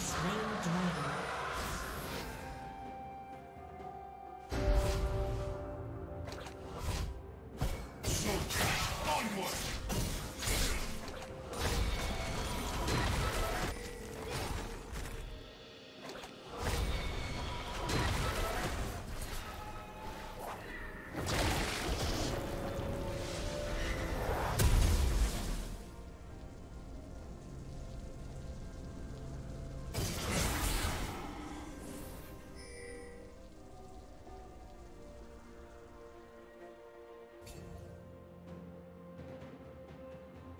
slain dragon.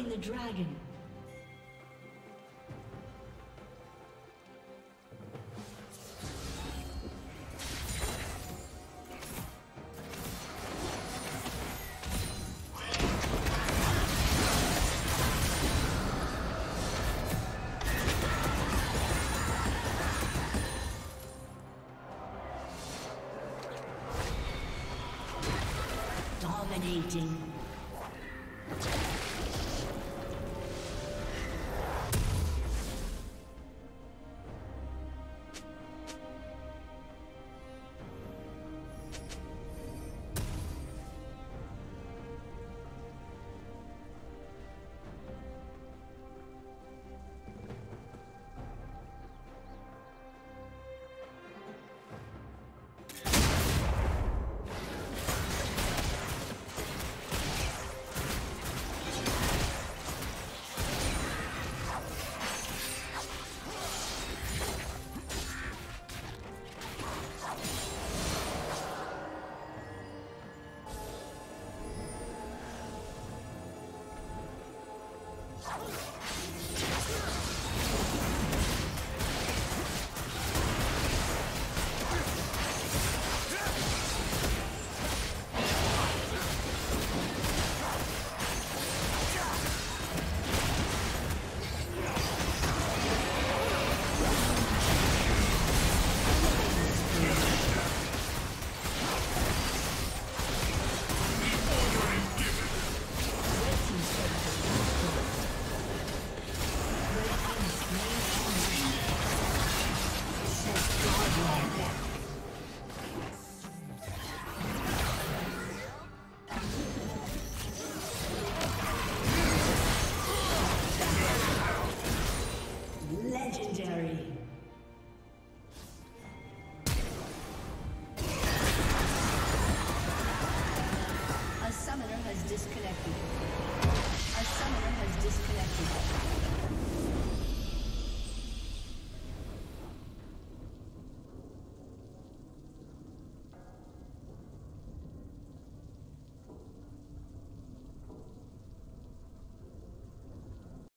Slain the dragon. Dominating.